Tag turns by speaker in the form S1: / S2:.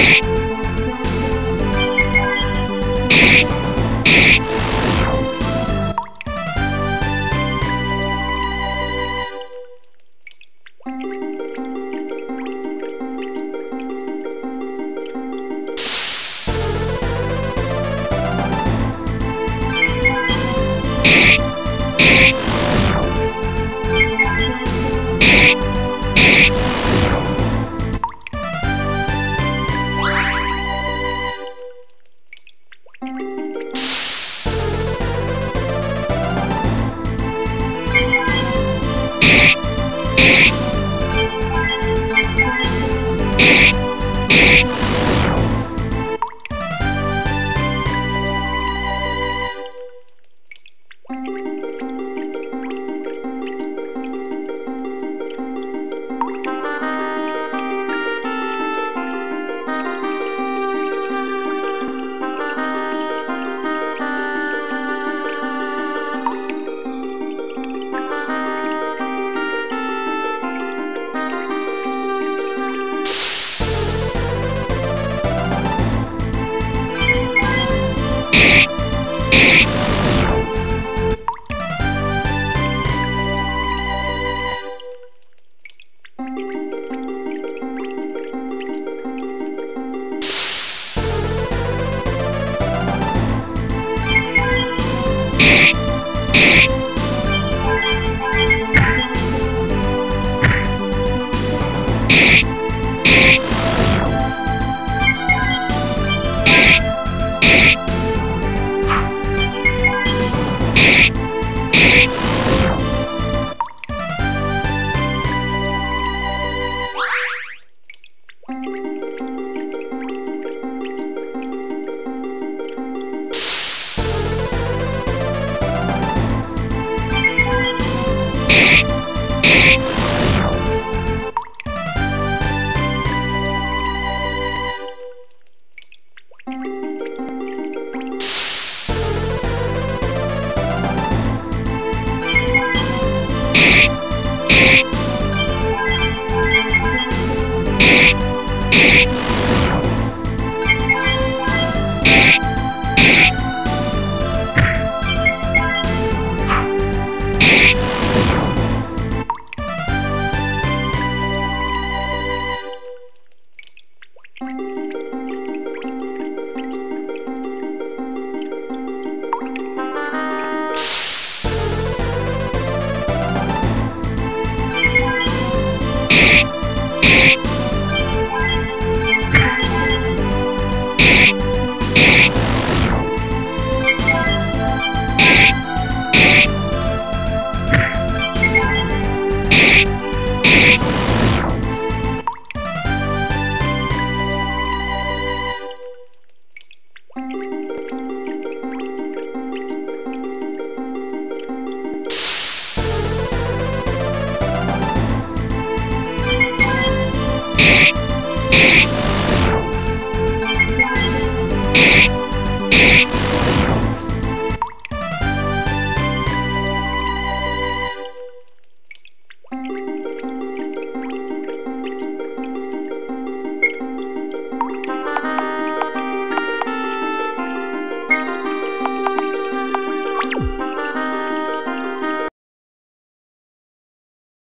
S1: えっ you Música